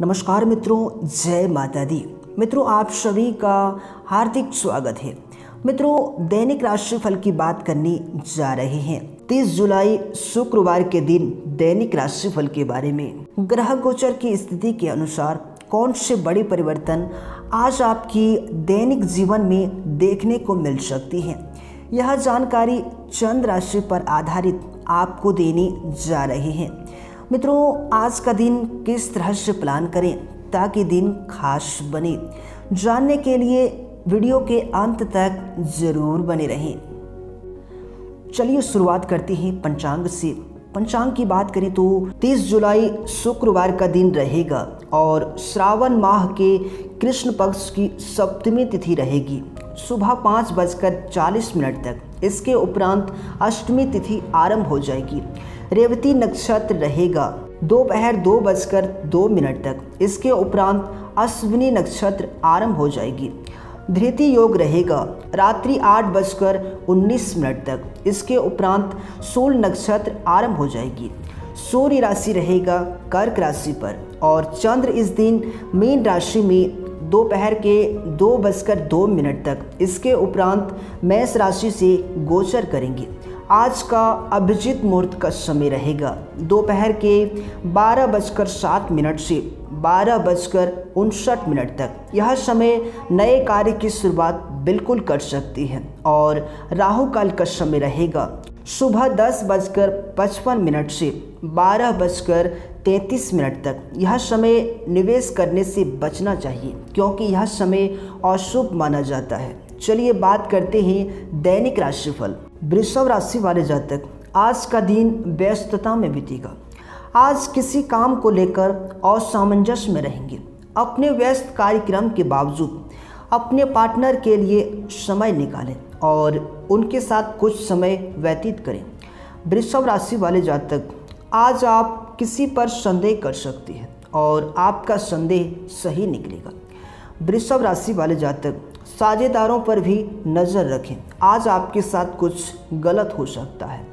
नमस्कार मित्रों, जय माता दी। मित्रों, आप सभी का हार्दिक स्वागत है। मित्रों, दैनिक राशिफल की बात करने जा रहे हैं। 30 जुलाई, शुक्रवार के दिन दैनिक राशिफल के बारे में। ग्रह गोचर की स्थिति के अनुसार कौन से बड़े परिवर्तन आज आपकी दैनिक जीवन में देखने को मिल सकती है? यह जानकारी चंद्र राशि पर आधारित आपको देने जा रहे हैं। मित्रों, आज का दिन किस तरह से प्लान करें ताकि दिन खास बने? जानने के लिए वीडियो के अंत तक ज़रूर बने रहें। चलिए शुरुआत करते हैं पंचांग से। पंचांग की बात करें तो 30 जुलाई शुक्रवार का दिन रहेगा और श्रावण माह के कृष्ण पक्ष की सप्तमी तिथि रहेगी। सुबह पाँच बजकर चालीस मिनट तक। इसके उपरांत अष्टमी तिथि आरंभ हो जाएगी। रेवती नक्षत्र रहेगा। दोपहर दो, दो बजकर दो मिनट तक। इसके उपरांत अश्विनी नक्षत्र आरंभ हो जाएगी। धृति योग रहेगा। रात्रि आठ बजकर उन्नीस मिनट तक। इसके उपरांत सोल नक्षत्र आरंभ हो जाएगी। सूर्य राशि रहेगा कर्क राशि पर। और चंद्र इस दिन मीन राशि में दोपहर के दो बजकर दो मिनट तक। इसके उपरांत मेष राशि से गोचर करेंगे। आज का अभिजीत मुहूर्त का समय रहेगा। दोपहर के बारह बजकर सात मिनट से बारह बजकर उनसठ मिनट तक। यह समय नए कार्य की शुरुआत बिल्कुल कर सकती है और राहु काल का समय रहेगा। सुबह दस बजकर पचपन मिनट से बारह बजकर तैंतीस मिनट तक। यह समय निवेश करने से बचना चाहिए, क्योंकि यह समय अशुभ माना जाता है। चलिए बात करते हैं दैनिक राशिफल। वृषभ राशि वाले जातक, आज का दिन व्यस्तता में बीतेगा। आज किसी काम को लेकर असामंजस्य में रहेंगे। अपने व्यस्त कार्यक्रम के बावजूद अपने पार्टनर के लिए समय निकालें और उनके साथ कुछ समय व्यतीत करें। वृषभ राशि वाले जातक, आज आप किसी पर संदेह कर सकते हैं और आपका संदेह सही निकलेगा। वृषभ राशि वाले जातक साझेदारों पर भी नज़र रखें। आज आपके साथ कुछ गलत हो सकता है।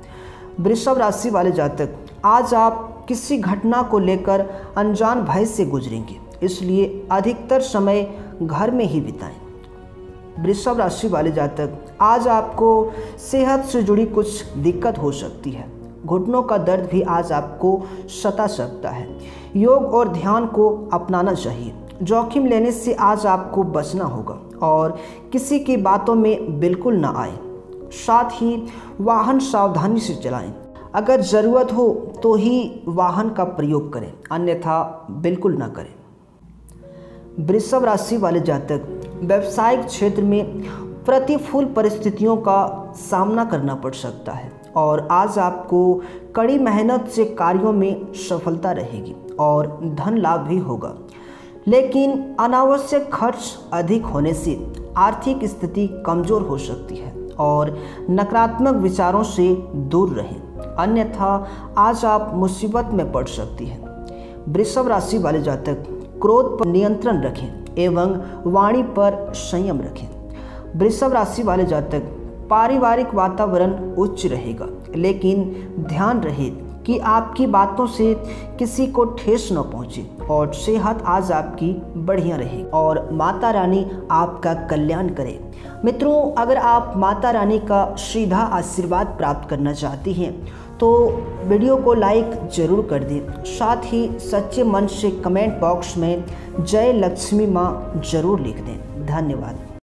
वृषभ राशि वाले जातक, आज आप किसी घटना को लेकर अनजान भय से गुजरेंगे, इसलिए अधिकतर समय घर में ही बिताएँ। वृषभ राशि वाले जातक, आज आपको सेहत से जुड़ी कुछ दिक्कत हो सकती है। घुटनों का दर्द भी आज आपको सता सकता है। योग और ध्यान को अपनाना चाहिए। जोखिम लेने से आज आपको बचना होगा और किसी की बातों में बिल्कुल ना आए। साथ ही वाहन सावधानी से चलाएँ। अगर ज़रूरत हो तो ही वाहन का प्रयोग करें, अन्यथा बिल्कुल ना करें। वृषभ राशि वाले जातक, व्यवसायिक क्षेत्र में प्रतिफूल परिस्थितियों का सामना करना पड़ सकता है और आज आपको कड़ी मेहनत से कार्यों में सफलता रहेगी और धन लाभ भी होगा। लेकिन अनावश्यक खर्च अधिक होने से आर्थिक स्थिति कमज़ोर हो सकती है और नकारात्मक विचारों से दूर रहें। अन्यथा, आज आप मुसीबत में पड़ सकती हैं। वृषभ राशि वाले जातक, क्रोध पर नियंत्रण रखें एवं वाणी पर संयम रखें। वृषभ राशि वाले जातक, पारिवारिक वातावरण उच्च रहेगा, लेकिन ध्यान रहे कि आपकी बातों से किसी को ठेस न पहुँचे और सेहत आज आपकी बढ़िया रहे और माता रानी आपका कल्याण करे। मित्रों, अगर आप माता रानी का सीधा आशीर्वाद प्राप्त करना चाहती हैं तो वीडियो को लाइक ज़रूर कर दें। साथ ही सच्चे मन से कमेंट बॉक्स में जय लक्ष्मी माँ ज़रूर लिख दें। धन्यवाद।